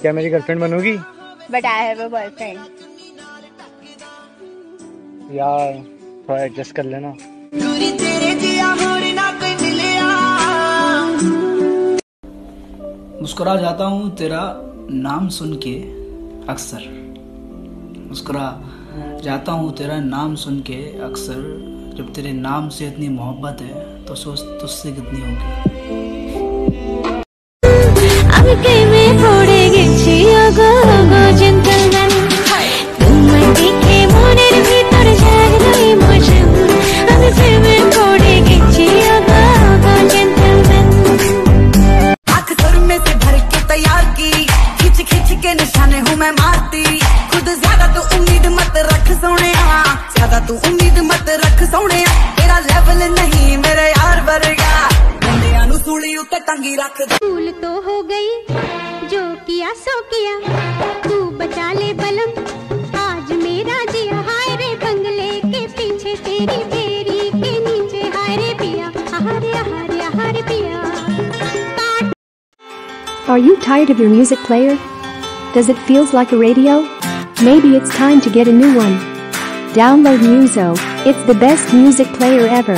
क्या मेरी girlfriend बनोगी? But I have a boyfriend यार थोड़ा एडजस्ट कर लेना। मुस्कुरा जाता हूँ तेरा नाम सुन के अक्सर। मुस्कुरा जाता हूँ तेरा नाम सुन के अक्सर। जब तेरे नाम से इतनी मोहब्बत है तो सोच तुझसे कितनी होगी। तैयार की। खिंच खिंच के निशाने हूँ मैं मारती। खुद ज़्यादा तू उम्मीद मत रख सोने ज़्यादा तू उम्मीद मत रख सोने तेरा लेवल नहीं, मेरे यार वर्गा। बंदियाँ नु सूली उत्ते टंगी रख भूल तो हो गई, जो किया सो किया। तू बचा ले बलम आज मेरा जिया। हाय रे बंगले के पीछे तेरी Are you tired of your music player? Does it feels like a radio? Maybe it's time to get a new one. Download Muso, it's the best music player ever.